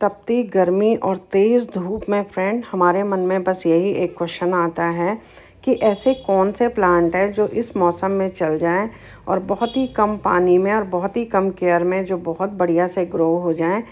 तपती, गर्मी और तेज़ धूप में फ्रेंड हमारे मन में बस यही एक क्वेश्चन आता है कि ऐसे कौन से प्लांट हैं जो इस मौसम में चल जाएँ और बहुत ही कम पानी में और बहुत ही कम केयर में जो बहुत बढ़िया से ग्रो हो जाएँ।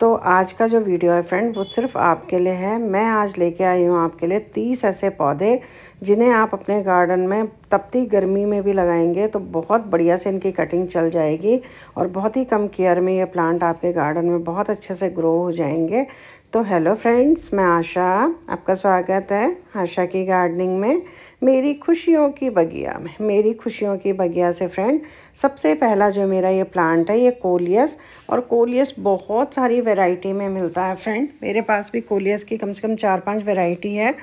तो आज का जो वीडियो है फ्रेंड, वो सिर्फ़ आपके लिए है। मैं आज लेके आई हूँ आपके लिए तीस ऐसे पौधे, जिन्हें आप अपने गार्डन में तपती गर्मी में भी लगाएँगे तो बहुत बढ़िया से इनकी कटिंग चल जाएगी और बहुत ही कम केयर में ये प्लांट आपके गार्डन में बहुत अच्छे से ग्रो हो जाएँगे। तो हेलो फ्रेंड्स, मैं आशा, आपका स्वागत है आशा की गार्डनिंग में। मेरी खुशियों की बगिया में, मेरी खुशियों की बगिया से फ्रेंड, सबसे पहला जो मेरा ये प्लांट है, ये कोलियस, और कोलियस बहुत सारी वैरायटी में मिलता है फ्रेंड। मेरे पास भी कोलियस की कम से कम चार पाँच वैरायटी है।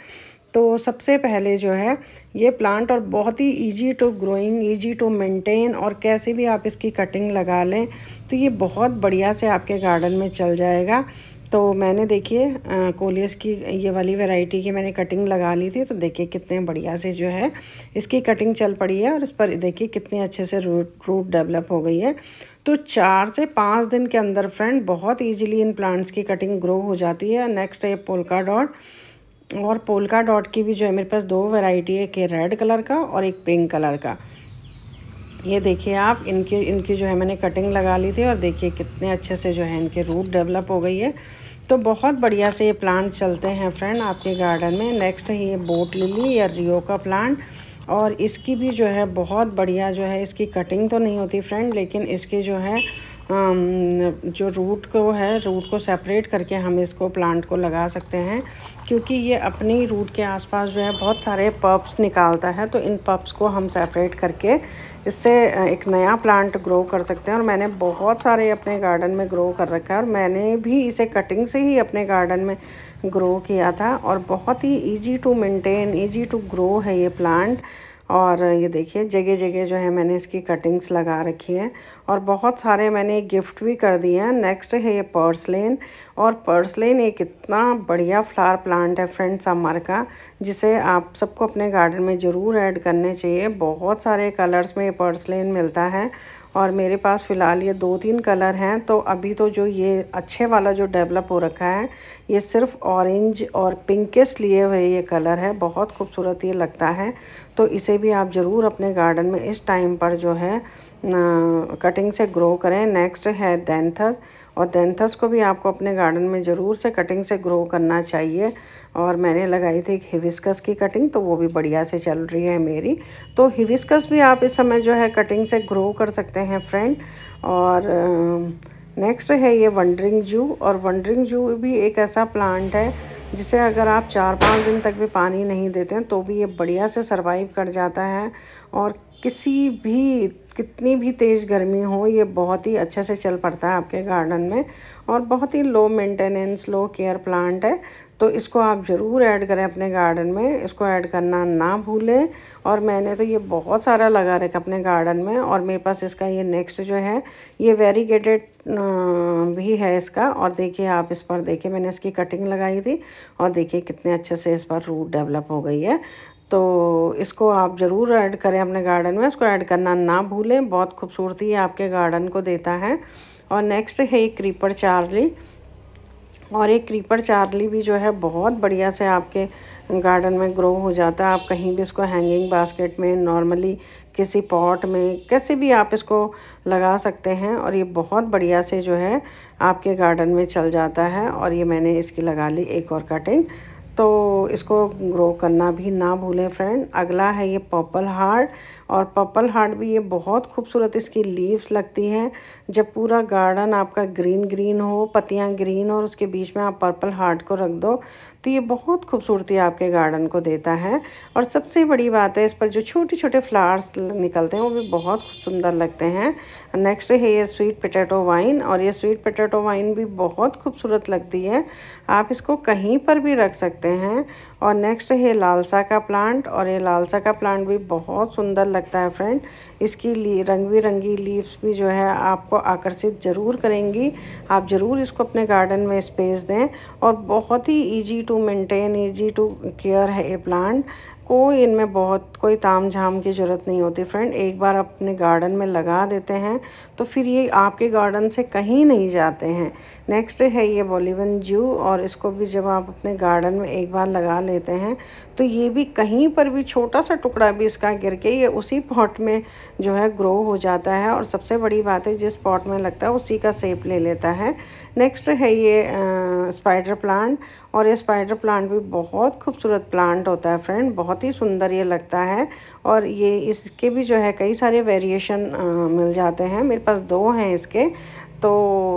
तो सबसे पहले जो है, ये प्लांट और बहुत ही easy to growing easy to maintain और कैसे भी आप इसकी कटिंग लगा लें तो ये बहुत बढ़िया से आपके गार्डन में चल जाएगा। तो मैंने देखिए कोलियस की ये वाली वैरायटी की मैंने कटिंग लगा ली थी तो देखिए कितने बढ़िया से जो है इसकी कटिंग चल पड़ी है और इस पर देखिए कितने अच्छे से रूट रूट डेवलप हो गई है। तो चार से पाँच दिन के अंदर फ्रेंड बहुत ईजिली इन प्लांट्स की कटिंग ग्रो हो जाती है। नेक्स्ट है पोलका डॉट और पोलका डॉट की भी जो है मेरे पास दो वैरायटी है, एक रेड कलर का और एक पिंक कलर का। ये देखिए आप, इनकी इनकी जो है मैंने कटिंग लगा ली थी और देखिए कितने अच्छे से जो है इनके रूट डेवलप हो गई है। तो बहुत बढ़िया से ये प्लांट चलते हैं फ्रेंड आपके गार्डन में। नेक्स्ट है ये बोट लिली या रियो का प्लांट और इसकी भी जो है बहुत बढ़िया जो है, इसकी कटिंग तो नहीं होती फ्रेंड लेकिन इसके जो है जो रूट को है रूट को सेपरेट करके हम इसको प्लांट को लगा सकते हैं, क्योंकि ये अपनी रूट के आसपास जो है बहुत सारे पप्स निकालता है तो इन पप्स को हम सेपरेट करके इससे एक नया प्लांट ग्रो कर सकते हैं, और मैंने बहुत सारे अपने गार्डन में ग्रो कर रखा है, और मैंने भी इसे कटिंग से ही अपने गार्डन में ग्रो किया था, और बहुत ही easy to maintain easy to grow है ये प्लांट और ये देखिए जगह जगह जो है मैंने इसकी कटिंग्स लगा रखी है और बहुत सारे मैंने गिफ्ट भी कर दिए हैं। नेक्स्ट है ये पर्सलेन और पर्सलेन एक इतना बढ़िया फ्लावर प्लांट है फ्रेंड्स समर का, जिसे आप सबको अपने गार्डन में ज़रूर ऐड करने चाहिए। बहुत सारे कलर्स में ये पर्सलेन मिलता है और मेरे पास फ़िलहाल ये दो तीन कलर हैं तो अभी तो जो ये अच्छे वाला जो डेवलप हो रखा है, ये सिर्फ़ ऑरेंज और पिंकिस लिए हुए ये कलर है, बहुत खूबसूरत ये लगता है। तो इसे भी आप ज़रूर अपने गार्डन में इस टाइम पर जो है कटिंग से ग्रो करें नेक्स्ट है देंथस और देंथस को भी आपको अपने गार्डन में ज़रूर से कटिंग से ग्रो करना चाहिए। और मैंने लगाई थी एक हिविस्कस की कटिंग तो वो भी बढ़िया से चल रही है मेरी। तो हिविस्कस भी आप इस समय जो है कटिंग से ग्रो कर सकते हैं फ्रेंड और नेक्स्ट है ये वंडरिंग जू और वंडरिंग जू भी एक ऐसा प्लांट है, जिसे अगर आप चार पाँच दिन तक भी पानी नहीं देते हैं तो भी ये बढ़िया से सरवाइव कर जाता है। और किसी भी कितनी भी तेज़ गर्मी हो, ये बहुत ही अच्छे से चल पड़ता है आपके गार्डन में और बहुत ही low maintenance low care plant है। तो इसको आप ज़रूर ऐड करें अपने गार्डन में। इसको ऐड करना ना भूलें। और मैंने तो ये बहुत सारा लगा रखा अपने गार्डन में और मेरे पास इसका ये नेक्स्ट जो है, ये वेरीगेटेड भी है इसका। और देखिए आप इस पर, देखिए मैंने इसकी कटिंग लगाई थी और देखिए कितने अच्छे से इस पर रूट डेवलप हो गई है। तो इसको आप ज़रूर ऐड करें अपने गार्डन में। इसको ऐड करना ना भूलें, बहुत खूबसूरती आपके गार्डन को देता है। और नेक्स्ट है एक क्रीपर चार्ली। और एक क्रीपर चार्ली भी जो है बहुत बढ़िया से आपके गार्डन में ग्रो हो जाता है। आप कहीं भी इसको हैंगिंग बास्केट में, नॉर्मली किसी पॉट में, कैसे भी आप इसको लगा सकते हैं और ये बहुत बढ़िया से जो है आपके गार्डन में चल जाता है। और ये मैंने इसकी लगा ली एक और कटिंग। तो इसको ग्रो करना भी ना भूलें फ्रेंड अगला है ये पर्पल हार्ट और पर्पल हार्ट भी ये बहुत खूबसूरत इसकी लीव्स लगती हैं। जब पूरा गार्डन आपका ग्रीन ग्रीन हो, पत्तियाँ ग्रीन और उसके बीच में आप पर्पल हार्ट को रख दो तो ये बहुत खूबसूरती आपके गार्डन को देता है। और सबसे बड़ी बात है, इस पर जो छोटे छोटे फ्लावर्स निकलते हैं, वो भी बहुत सुंदर लगते हैं। नेक्स्ट है ये स्वीट पटेटो वाइन और ये स्वीट पोटैटो वाइन भी बहुत खूबसूरत लगती है। आप इसको कहीं पर भी रख सकते हैं। और नेक्स्ट है लालसा का प्लांट और ये लालसा का प्लांट भी बहुत सुंदर लगता है फ्रेंड इसकी रंग बिरंगी लीव्स भी जो है आपको आकर्षित ज़रूर करेंगी. आप ज़रूर इसको अपने गार्डन में स्पेस दें और बहुत ही easy to maintain easy to care है ये प्लांट कोई इनमें बहुत, कोई ताम झाम की ज़रूरत नहीं होती फ्रेंड एक बार अपने गार्डन में लगा देते हैं तो फिर ये आपके गार्डन से कहीं नहीं जाते हैं। नेक्स्ट है ये बॉलीवन जू और इसको भी जब आप अपने गार्डन में एक बार लगा लेते हैं तो ये भी कहीं पर भी छोटा सा टुकड़ा भी इसका गिर के, ये उसी पॉट में जो है ग्रो हो जाता है। और सबसे बड़ी बात है, जिस पॉट में लगता है, उसी का सेप ले लेता है। नेक्स्ट है ये स्पाइडर प्लांट और ये स्पाइडर प्लांट भी बहुत खूबसूरत प्लांट होता है फ्रेंड बहुत ही सुंदर ये लगता है. और ये इसके भी जो है कई सारे वेरिएशन मिल जाते हैं. मेरे पास दो हैं इसके. तो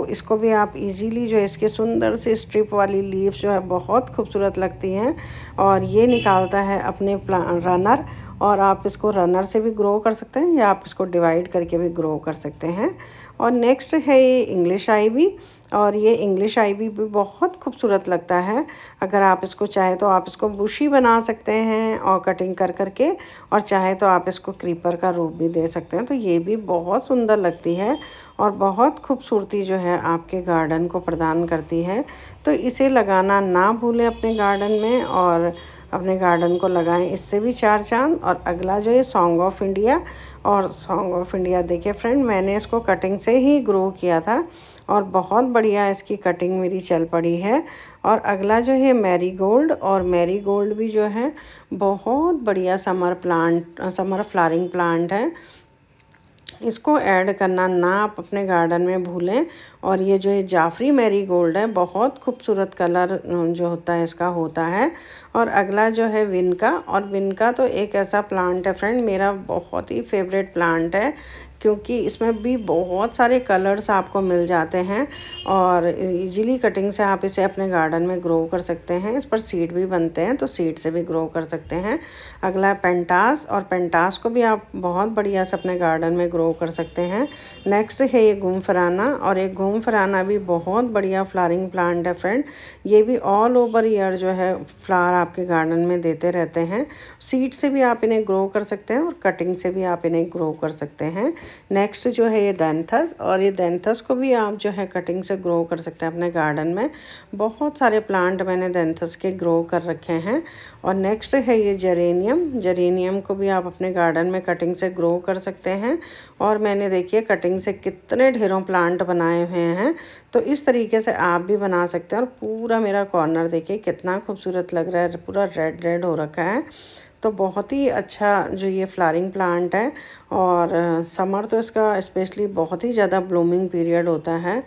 इसको भी आप इजीली जो है इसके सुंदर से स्ट्रिप वाली लीव्स जो है बहुत खूबसूरत लगती हैं. और ये निकालता है अपने रनर और आप इसको रनर से भी ग्रो कर सकते हैं या आप इसको डिवाइड करके भी ग्रो कर सकते हैं. और नेक्स्ट है ये इंग्लिश आई भी. और ये इंग्लिश आई भी बहुत खूबसूरत लगता है। अगर आप इसको चाहे तो आप इसको बुशी बना सकते हैं और कटिंग कर करके और चाहे तो आप इसको क्रीपर का रूप भी दे सकते हैं। तो ये भी बहुत सुंदर लगती है और बहुत खूबसूरती जो है आपके गार्डन को प्रदान करती है। तो इसे लगाना ना भूलें अपने गार्डन में और अपने गार्डन को लगाएँ इससे भी चार चाँद। और अगला जो है सॉन्ग ऑफ़ इंडिया और सॉन्ग ऑफ़ इंडिया देखिए फ्रेंड मैंने इसको कटिंग से ही ग्रो किया था। और बहुत बढ़िया इसकी कटिंग मेरी चल पड़ी है। और अगला जो है मैरी गोल्ड और मैरी गोल्ड भी जो है बहुत बढ़िया summer plant summer flowering plant है। इसको ऐड करना ना आप अपने गार्डन में भूलें। और ये जो है जाफरी मैरी गोल्ड है, बहुत खूबसूरत कलर जो होता है, इसका होता है। और अगला जो है विनका और विनका तो एक ऐसा प्लांट है फ्रेंड मेरा बहुत ही फेवरेट प्लांट है। क्योंकि इसमें भी बहुत सारे कलर्स आपको मिल जाते हैं और इजीली कटिंग से आप इसे अपने गार्डन में ग्रो कर सकते हैं। इस पर सीड भी बनते हैं तो सीड से भी ग्रो कर सकते हैं। अगला पेंटास और पेंटास को भी आप बहुत बढ़िया से अपने गार्डन में ग्रो कर सकते हैं। नेक्स्ट है ये घूम फराना और ये घूम फराना भी बहुत बढ़िया फ्लारिंग प्लांट है फ्रेंड ये भी ऑल ओवर ईयर जो है फ्लावर आपके गार्डन में देते रहते हैं। सीड से भी आप इन्हें ग्रो कर सकते हैं, और कटिंग से भी आप इन्हें ग्रो कर सकते हैं। नेक्स्ट जो है ये दैंथस और ये दैंथस को भी आप जो है कटिंग से ग्रो कर सकते हैं अपने गार्डन में। बहुत सारे प्लांट मैंने दैंथस के ग्रो कर रखे हैं। और नेक्स्ट है ये जरेनियम जरेनियम को भी आप अपने गार्डन में कटिंग से ग्रो कर सकते हैं। और मैंने देखिए कटिंग से कितने ढेरों प्लांट बनाए हुए हैं। तो इस तरीके से आप भी बना सकते हैं। और पूरा मेरा कॉर्नर देखिए कितना खूबसूरत लग रहा है, पूरा रेड रेड हो रखा है। तो बहुत ही अच्छा जो ये फ्लारिंग प्लांट है और समर तो इसका स्पेशली बहुत ही ज़्यादा ब्लूमिंग पीरियड होता है।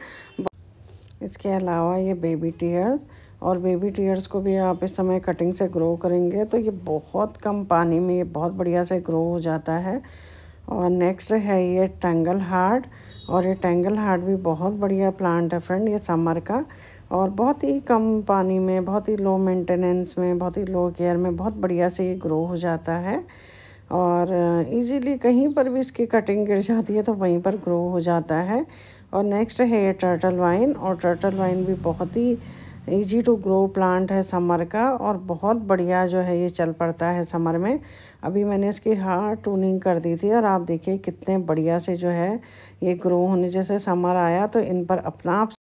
इसके अलावा ये बेबी टीयर्स और बेबी टीयर्स को भी आप इस समय कटिंग से ग्रो करेंगे तो ये बहुत कम पानी में ये बहुत बढ़िया से ग्रो हो जाता है। और नेक्स्ट है ये टेंगल हार्ट और ये टेंगल हार्ट भी बहुत बढ़िया प्लांट है फ्रेंड ये समर का। और बहुत ही कम पानी में, बहुत ही लो मेंटेनेंस में, बहुत ही लो केयर में बहुत बढ़िया से ये ग्रो हो जाता है। और इजीली कहीं पर भी इसकी कटिंग गिर जाती है तो वहीं पर ग्रो हो जाता है। और नेक्स्ट है ये टर्टल वाइन और टर्टल वाइन भी बहुत ही इजी टू ग्रो प्लांट है समर का और बहुत बढ़िया जो है ये चल पड़ता है समर में। अभी मैंने इसकी हार्ड टूनिंग कर दी थी और आप देखिए कितने बढ़िया से जो है ये ग्रो होने जैसे समर आया तो इन पर अपना आप